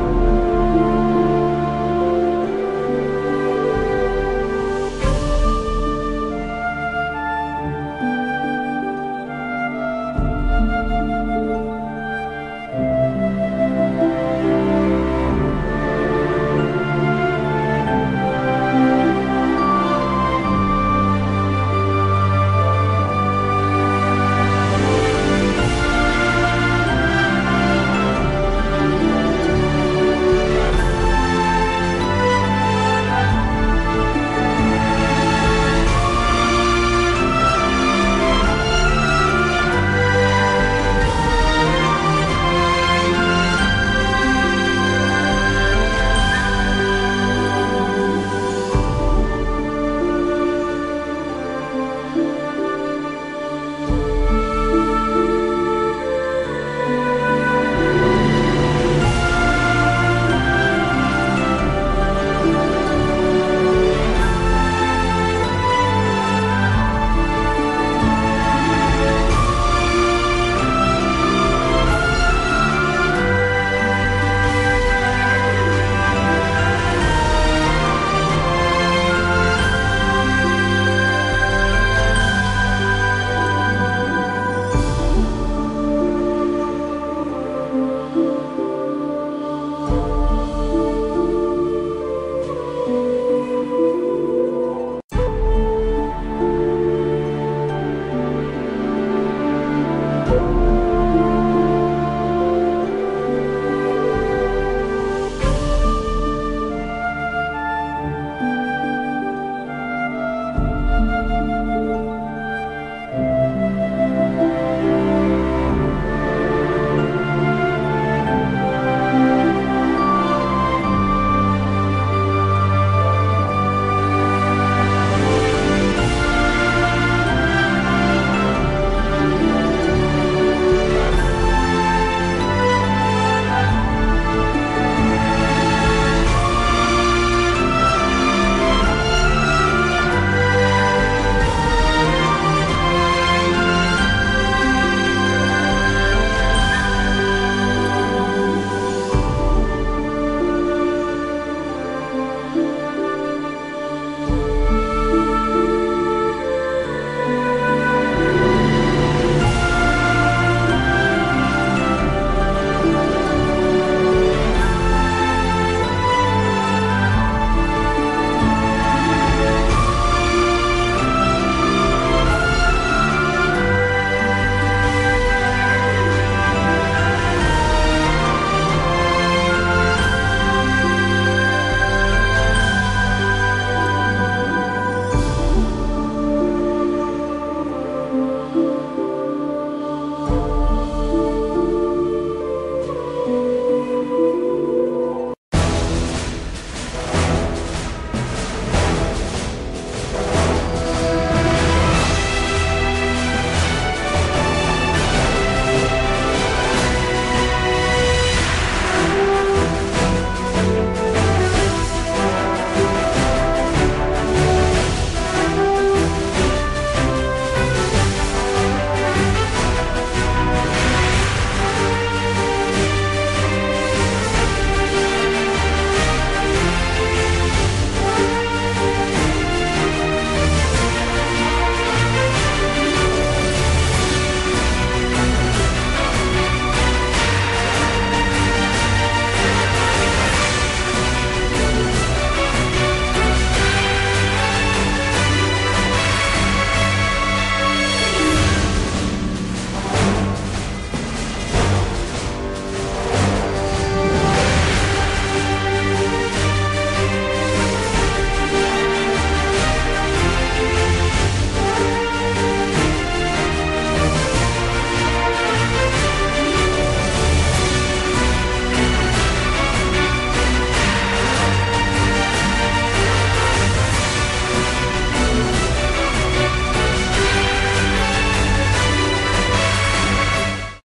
you.